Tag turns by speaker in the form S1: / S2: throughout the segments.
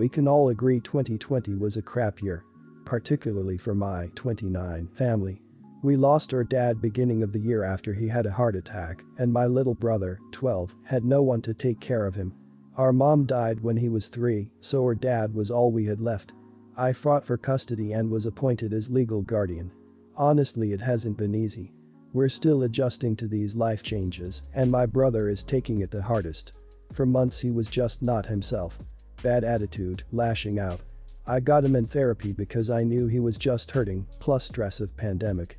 S1: We can all agree 2020 was a crap year. Particularly for my 29 family. We lost our dad beginning of the year after he had a heart attack and my little brother, 12, had no one to take care of him. Our mom died when he was 3, so our dad was all we had left. I fought for custody and was appointed as legal guardian. Honestly it hasn't been easy. We're still adjusting to these life changes and my brother is taking it the hardest. For months he was just not himself. Bad attitude, lashing out. I got him in therapy because I knew he was just hurting, plus stress of pandemic.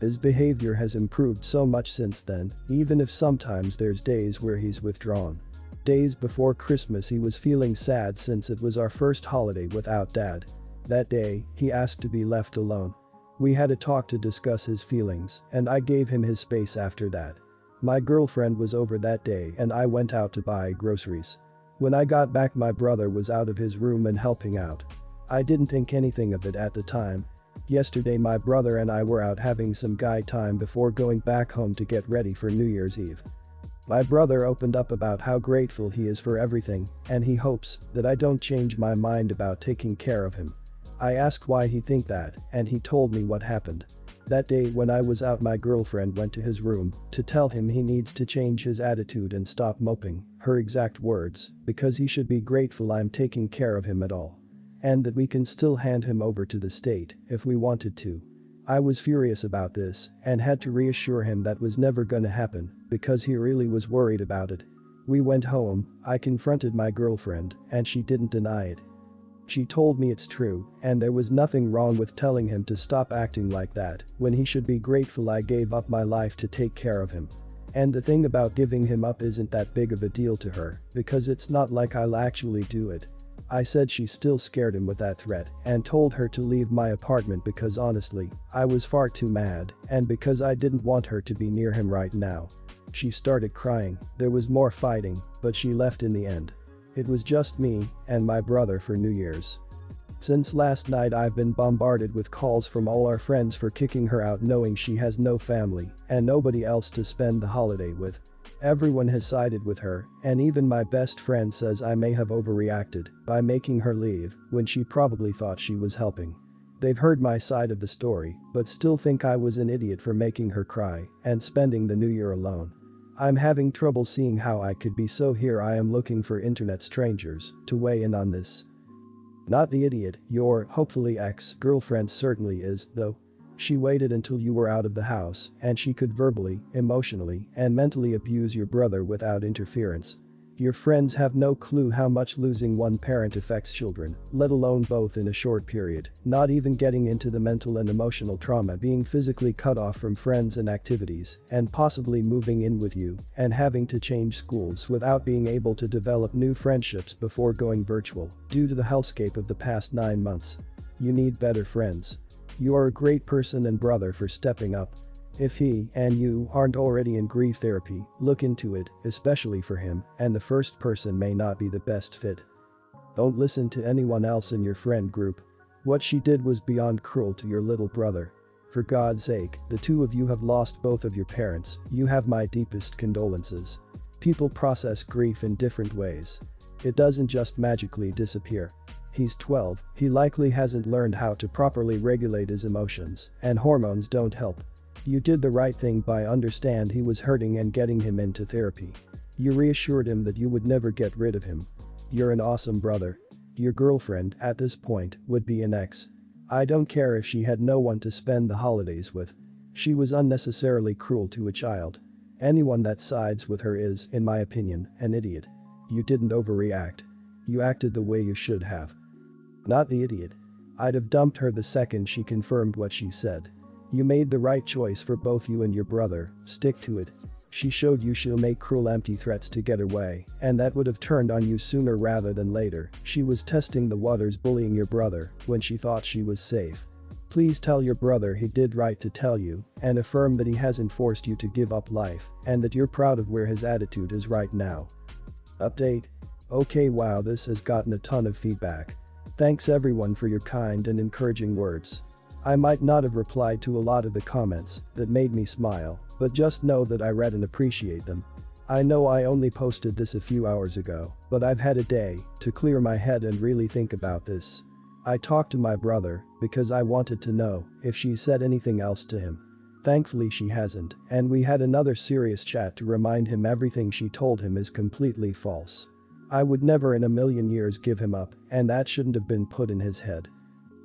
S1: His behavior has improved so much since then, even if sometimes there's days where he's withdrawn. Days before Christmas he was feeling sad since it was our first holiday without dad. That day, he asked to be left alone. We had a talk to discuss his feelings, and I gave him his space after that. My girlfriend was over that day and I went out to buy groceries. When I got back my brother was out of his room and helping out. I didn't think anything of it at the time. Yesterday my brother and I were out having some guy time before going back home to get ready for New Year's Eve. My brother opened up about how grateful he is for everything and he hopes that I don't change my mind about taking care of him. I asked why he think that and he told me what happened. That day when I was out my girlfriend went to his room to tell him he needs to change his attitude and stop moping, her exact words, because he should be grateful I'm taking care of him at all. And that we can still hand him over to the state if we wanted to. I was furious about this and had to reassure him that was never gonna happen because he really was worried about it. We went home, I confronted my girlfriend and she didn't deny it. She told me it's true and there was nothing wrong with telling him to stop acting like that when he should be grateful I gave up my life to take care of him. And the thing about giving him up isn't that big of a deal to her because it's not like I'll actually do it I said she still scared him with that threat and told her to leave my apartment because honestly, I was far too mad and because I didn't want her to be near him right now. She started crying, there was more fighting, but she left in the end. It was just me and my brother for New Year's. Since last night I've been bombarded with calls from all our friends for kicking her out knowing she has no family and nobody else to spend the holiday with. Everyone has sided with her, and even my best friend says I may have overreacted by making her leave when she probably thought she was helping. They've heard my side of the story, but still think I was an idiot for making her cry and spending the new year alone. I'm having trouble seeing how I could be so here I am looking for internet strangers to weigh in on this. Not the idiot, your, hopefully ex-girlfriend certainly is, though. She waited until you were out of the house and she could verbally, emotionally, and mentally abuse your brother without interference. Your friends have no clue how much losing one parent affects children, let alone both in a short period, not even getting into the mental and emotional trauma being physically cut off from friends and activities, and possibly moving in with you, and having to change schools without being able to develop new friendships before going virtual, due to the hellscape of the past 9 months. You need better friends. You are a great person and brother for stepping up. If he and you aren't already in grief therapy, look into it, especially for him, and the first person may not be the best fit. Don't listen to anyone else in your friend group. What she did was beyond cruel to your little brother. For God's sake, the two of you have lost both of your parents, you have my deepest condolences. People process grief in different ways. It doesn't just magically disappear. He's 12, he likely hasn't learned how to properly regulate his emotions, and hormones don't help. You did the right thing by understand he was hurting and getting him into therapy. You reassured him that you would never get rid of him. You're an awesome brother. Your girlfriend, at this point, would be an ex. I don't care if she had no one to spend the holidays with. She was unnecessarily cruel to a child. Anyone that sides with her is, in my opinion, an idiot. You didn't overreact. You acted the way you should have. Not the idiot. I'd have dumped her the second she confirmed what she said. You made the right choice for both you and your brother, stick to it. She showed you she'll make cruel empty threats to get her way, and that would have turned on you sooner rather than later. She was testing the waters bullying your brother when she thought she was safe. Please tell your brother he did right to tell you and affirm that he hasn't forced you to give up life and that you're proud of where his attitude is right now. Update. Okay wow this has gotten a ton of feedback. Thanks everyone for your kind and encouraging words. I might not have replied to a lot of the comments that made me smile, but just know that I read and appreciate them. I know I only posted this a few hours ago, but I've had a day to clear my head and really think about this. I talked to my brother because I wanted to know if she said anything else to him. Thankfully she hasn't, and we had another serious chat to remind him everything she told him is completely false. I would never in a million years give him up, and that shouldn't have been put in his head.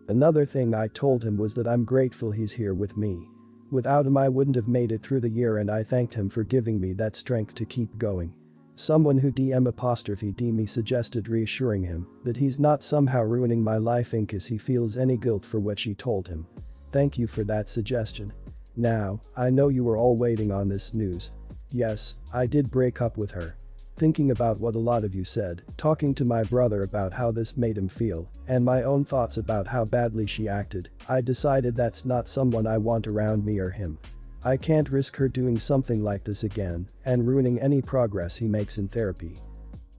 S1: Another thing I told him was that I'm grateful he's here with me. Without him I wouldn't have made it through the year and I thanked him for giving me that strength to keep going. Someone who DM apostrophe D me suggested reassuring him that he's not somehow ruining my life in case he feels any guilt for what she told him. Thank you for that suggestion. Now, I know you were all waiting on this news. Yes, I did break up with her. Thinking about what a lot of you said, talking to my brother about how this made him feel, and my own thoughts about how badly she acted, I decided that's not someone I want around me or him. I can't risk her doing something like this again and ruining any progress he makes in therapy.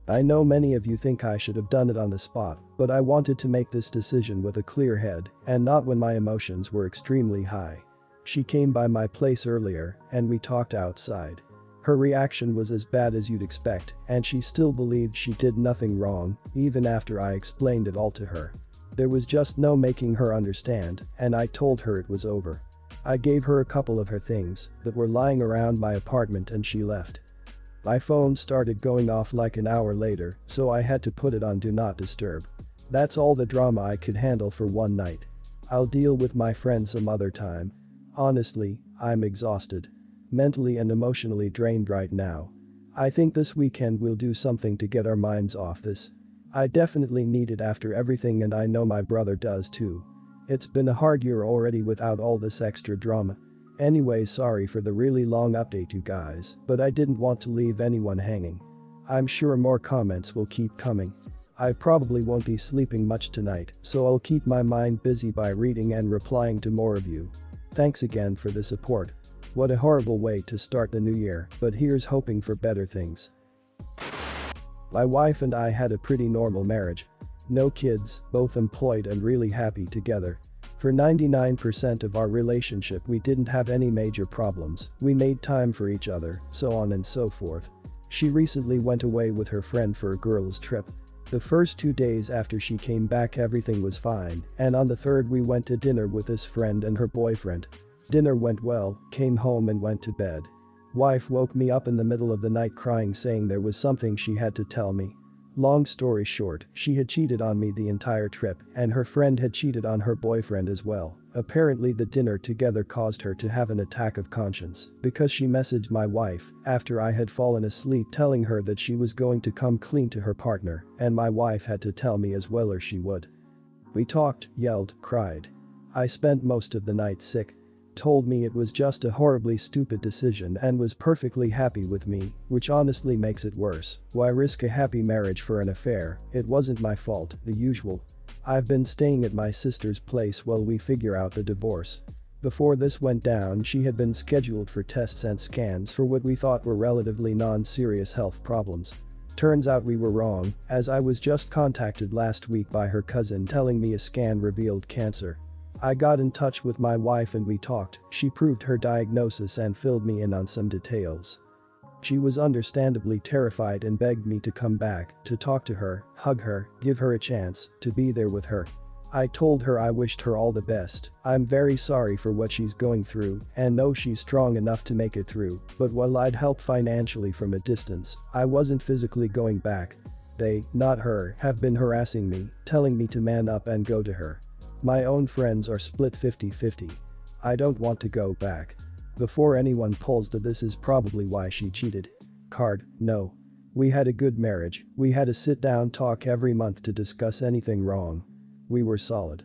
S1: I know many of you think I should have done it on the spot, but I wanted to make this decision with a clear head and not when my emotions were extremely high. She came by my place earlier and we talked outside. Her reaction was as bad as you'd expect and she still believed she did nothing wrong even after I explained it all to her. There was just no making her understand and I told her it was over. I gave her a couple of her things that were lying around my apartment and she left. My phone started going off like an hour later, so I had to put it on do not disturb. That's all the drama I could handle for one night. I'll deal with my friend some other time. Honestly, I'm exhausted. Mentally and emotionally drained right now. I think this weekend we'll do something to get our minds off this. I definitely need it after everything and I know my brother does too. It's been a hard year already without all this extra drama. Anyway sorry for the really long update you guys, but I didn't want to leave anyone hanging. I'm sure more comments will keep coming. I probably won't be sleeping much tonight, so I'll keep my mind busy by reading and replying to more of you. Thanks again for the support. What a horrible way to start the new year, but here's hoping for better things. My wife and I had a pretty normal marriage. No kids, both employed and really happy together. For 99% of our relationship we didn't have any major problems, we made time for each other, so on and so forth. She recently went away with her friend for a girls trip. The first two days after she came back everything was fine, and on the third we went to dinner with this friend and her boyfriend. Dinner went well, came home and went to bed. Wife woke me up in the middle of the night crying saying there was something she had to tell me. Long story short, she had cheated on me the entire trip and her friend had cheated on her boyfriend as well. Apparently the dinner together caused her to have an attack of conscience because she messaged my wife after I had fallen asleep telling her that she was going to come clean to her partner and my wife had to tell me as well or she would. We talked, yelled, cried. I spent most of the night sick told me it was just a horribly stupid decision and was perfectly happy with me, which honestly makes it worse. Why risk a happy marriage for an affair? It wasn't my fault, the usual. I've been staying at my sister's place while we figure out the divorce. Before this went down she had been scheduled for tests and scans for what we thought were relatively non-serious health problems. Turns out we were wrong, as I was just contacted last week by her cousin telling me a scan revealed cancer. I got in touch with my wife and we talked, she proved her diagnosis and filled me in on some details. She was understandably terrified and begged me to come back, to talk to her, hug her, give her a chance, to be there with her. I told her I wished her all the best, I'm very sorry for what she's going through and know she's strong enough to make it through, but while I'd help financially from a distance, I wasn't physically going back. They, not her, have been harassing me, telling me to man up and go to her. My own friends are split 50-50. I don't want to go back. Before anyone pulls that this is probably why she cheated. Card, no. We had a good marriage, we had a sit down talk every month to discuss anything wrong. We were solid.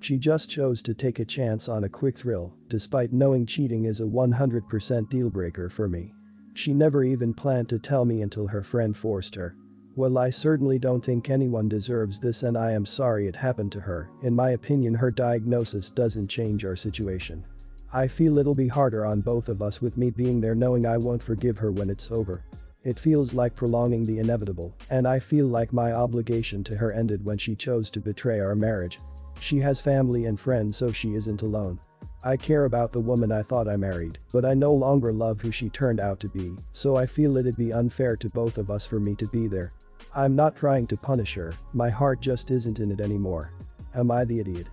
S1: She just chose to take a chance on a quick thrill, despite knowing cheating is a 100% deal breaker for me. She never even planned to tell me until her friend forced her. Well I certainly don't think anyone deserves this and I am sorry it happened to her, in my opinion her diagnosis doesn't change our situation. I feel it'll be harder on both of us with me being there knowing I won't forgive her when it's over. It feels like prolonging the inevitable, and I feel like my obligation to her ended when she chose to betray our marriage. She has family and friends so she isn't alone. I care about the woman I thought I married, but I no longer love who she turned out to be, so I feel it'd be unfair to both of us for me to be there. I'm not trying to punish her, my heart just isn't in it anymore. Am I the idiot?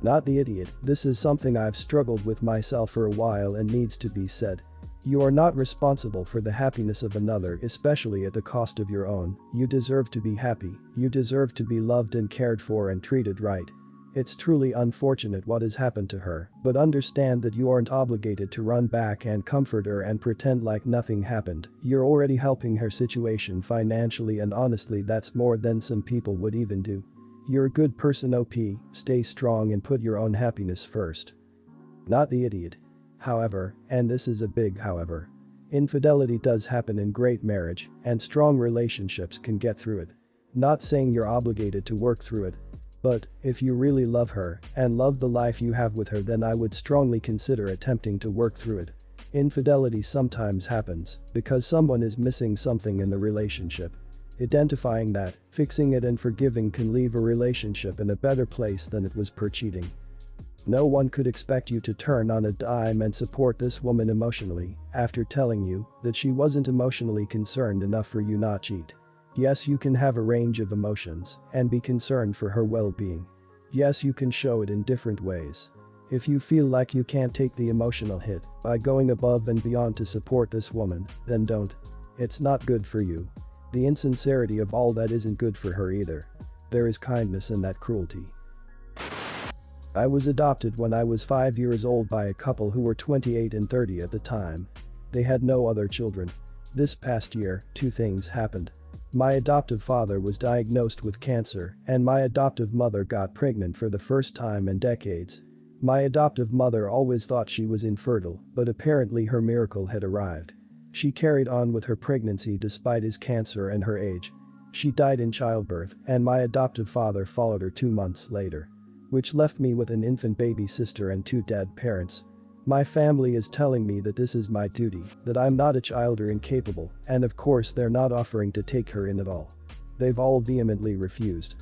S1: Not the idiot, this is something I've struggled with myself for a while and needs to be said. You are not responsible for the happiness of another especially at the cost of your own, you deserve to be happy, you deserve to be loved and cared for and treated right. It's truly unfortunate what has happened to her, but understand that you aren't obligated to run back and comfort her and pretend like nothing happened, you're already helping her situation financially and honestly that's more than some people would even do. You're a good person OP, stay strong and put your own happiness first. Not the idiot. However, and this is a big however. Infidelity does happen in great marriage, and strong relationships can get through it. Not saying you're obligated to work through it, but, if you really love her and love the life you have with her then I would strongly consider attempting to work through it. Infidelity sometimes happens because someone is missing something in the relationship. Identifying that, fixing it and forgiving can leave a relationship in a better place than it was per cheating. No one could expect you to turn on a dime and support this woman emotionally after telling you that she wasn't emotionally concerned enough for you not cheat. Yes you can have a range of emotions and be concerned for her well-being. Yes you can show it in different ways. If you feel like you can't take the emotional hit by going above and beyond to support this woman, then don't. It's not good for you. The insincerity of all that isn't good for her either. There is kindness in that cruelty. I was adopted when I was 5 years old by a couple who were 28 and 30 at the time. They had no other children. This past year, two things happened. My adoptive father was diagnosed with cancer and my adoptive mother got pregnant for the first time in decades. My adoptive mother always thought she was infertile, but apparently her miracle had arrived. She carried on with her pregnancy despite his cancer and her age. She died in childbirth and my adoptive father followed her two months later. Which left me with an infant baby sister and two dead parents. My family is telling me that this is my duty, that I'm not a child or incapable, and of course they're not offering to take her in at all. They've all vehemently refused.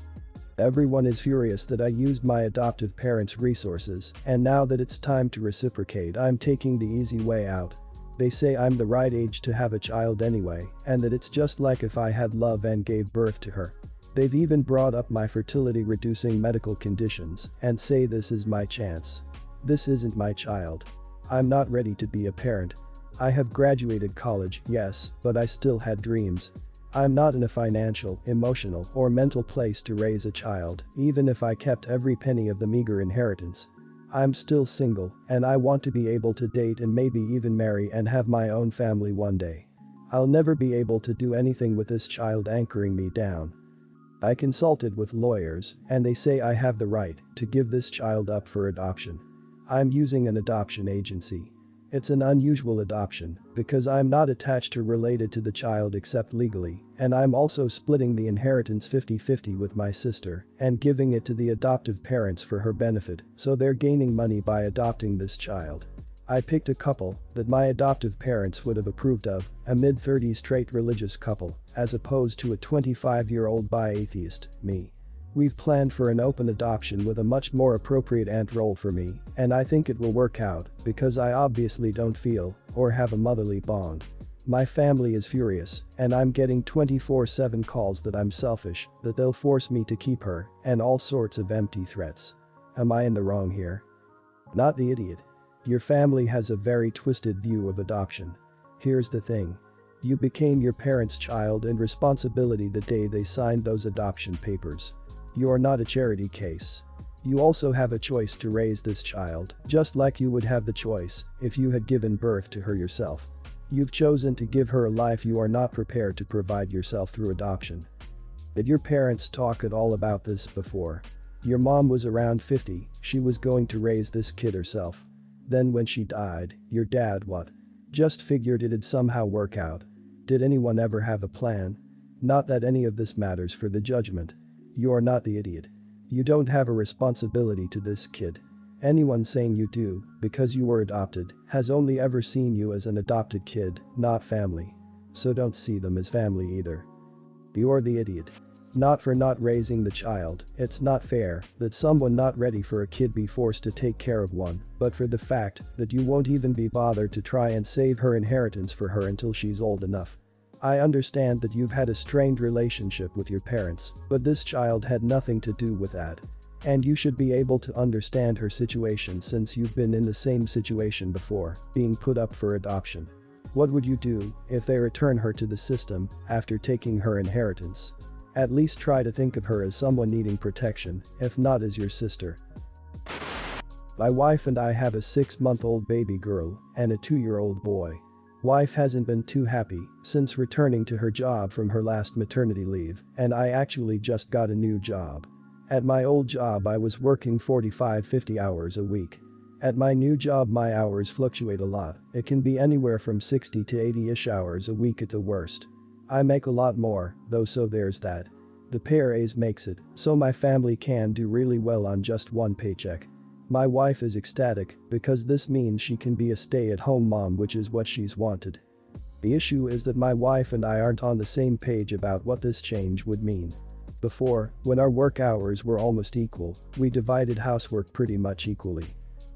S1: Everyone is furious that I used my adoptive parents' resources, and now that it's time to reciprocate I'm taking the easy way out. They say I'm the right age to have a child anyway, and that it's just like if I had love and gave birth to her. They've even brought up my fertility reducing medical conditions and say this is my chance. This isn't my child. I'm not ready to be a parent. I have graduated college, yes, but I still had dreams. I'm not in a financial, emotional, or mental place to raise a child, even if I kept every penny of the meager inheritance. I'm still single, and I want to be able to date and maybe even marry and have my own family one day. I'll never be able to do anything with this child anchoring me down. I consulted with lawyers, and they say I have the right to give this child up for adoption. I'm using an adoption agency. It's an unusual adoption because I'm not attached or related to the child except legally, and I'm also splitting the inheritance 50-50 with my sister and giving it to the adoptive parents for her benefit, so they're gaining money by adopting this child. I picked a couple that my adoptive parents would have approved of, a mid-30s straight religious couple, as opposed to a 25-year-old bi-atheist, me. We've planned for an open adoption with a much more appropriate aunt role for me, and I think it will work out because I obviously don't feel or have a motherly bond. My family is furious, and I'm getting 24-7 calls that I'm selfish, that they'll force me to keep her, and all sorts of empty threats. Am I in the wrong here? Not the idiot. Your family has a very twisted view of adoption. Here's the thing. You became your parents' child and responsibility the day they signed those adoption papers. You are not a charity case. You also have a choice to raise this child, just like you would have the choice if you had given birth to her yourself. You've chosen to give her a life you are not prepared to provide yourself through adoption. Did your parents talk at all about this before? Your mom was around 50, she was going to raise this kid herself. Then when she died, your dad what? Just figured it'd somehow work out. Did anyone ever have a plan? Not that any of this matters for the judgment. You're not the idiot. You don't have a responsibility to this kid. Anyone saying you do, because you were adopted, has only ever seen you as an adopted kid, not family. So don't see them as family either. You're the idiot. Not for not raising the child, it's not fair that someone not ready for a kid be forced to take care of one, but for the fact that you won't even be bothered to try and save her inheritance for her until she's old enough. I understand that you've had a strained relationship with your parents, but this child had nothing to do with that. And you should be able to understand her situation since you've been in the same situation before, being put up for adoption. What would you do if they return her to the system after taking her inheritance? At least try to think of her as someone needing protection, if not as your sister. My wife and I have a 6-month-old baby girl and a 2-year-old boy. Wife hasn't been too happy since returning to her job from her last maternity leave and I actually just got a new job. At my old job I was working 45-50 hours a week. At my new job my hours fluctuate a lot, it can be anywhere from 60 to 80-ish hours a week at the worst. I make a lot more, though so there's that. The pay raise makes it, so my family can do really well on just one paycheck. My wife is ecstatic, because this means she can be a stay-at-home mom which is what she's wanted. The issue is that my wife and I aren't on the same page about what this change would mean. Before, when our work hours were almost equal, we divided housework pretty much equally.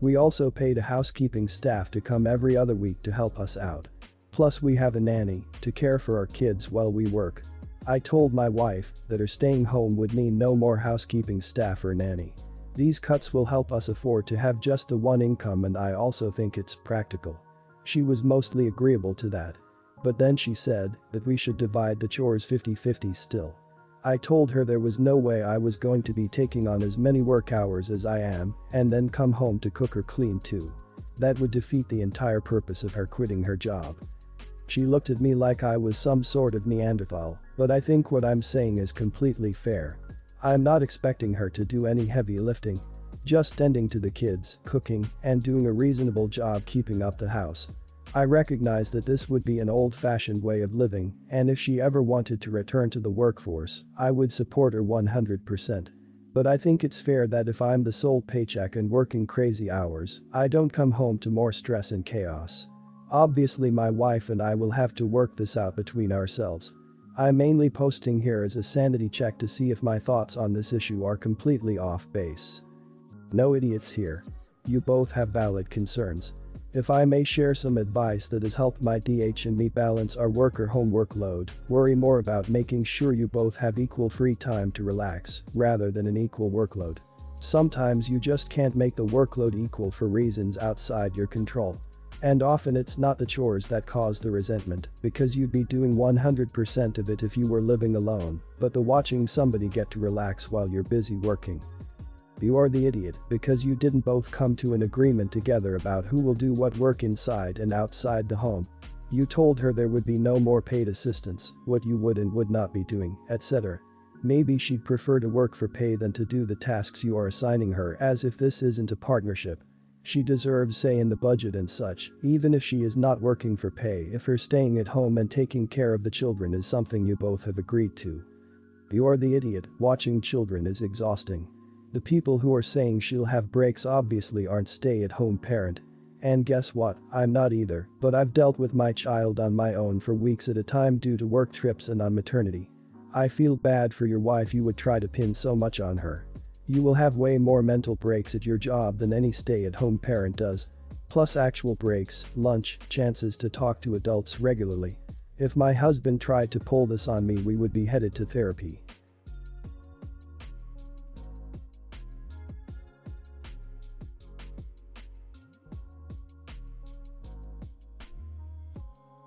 S1: We also paid a housekeeping staff to come every other week to help us out. Plus we have a nanny to care for our kids while we work. I told my wife that her staying home would mean no more housekeeping staff or nanny. These cuts will help us afford to have just the one income and I also think it's practical. She was mostly agreeable to that. But then she said that we should divide the chores 50-50 still. I told her there was no way I was going to be taking on as many work hours as I am and then come home to cook or clean too. That would defeat the entire purpose of her quitting her job. She looked at me like I was some sort of Neanderthal, but I think what I'm saying is completely fair. I'm not expecting her to do any heavy lifting. Just tending to the kids, cooking, and doing a reasonable job keeping up the house. I recognize that this would be an old-fashioned way of living, and if she ever wanted to return to the workforce, I would support her 100%. But I think it's fair that if I'm the sole paycheck and working crazy hours, I don't come home to more stress and chaos. Obviously my wife and I will have to work this out between ourselves. I'm mainly posting here as a sanity check to see if my thoughts on this issue are completely off base. No idiots here. You both have valid concerns. If I may share some advice that has helped my DH and me balance our work or home workload, worry more about making sure you both have equal free time to relax, rather than an equal workload. Sometimes you just can't make the workload equal for reasons outside your control. And often it's not the chores that cause the resentment, because you'd be doing 100% of it if you were living alone, but the watching somebody get to relax while you're busy working. You are the idiot because you didn't both come to an agreement together about who will do what work inside and outside the home. You told her there would be no more paid assistance, what you would and would not be doing, etc. Maybe she'd prefer to work for pay than to do the tasks you are assigning her as if this isn't a partnership, she deserves say in the budget and such, even if she is not working for pay if her staying at home and taking care of the children is something you both have agreed to. You're the idiot, watching children is exhausting. The people who are saying she'll have breaks obviously aren't stay-at-home parent. And guess what, I'm not either, but I've dealt with my child on my own for weeks at a time due to work trips and on maternity. I feel bad for your wife you would try to pin so much on her. You will have way more mental breaks at your job than any stay-at-home parent does. Plus actual breaks, lunch, chances to talk to adults regularly. If my husband tried to pull this on me we would be headed to therapy.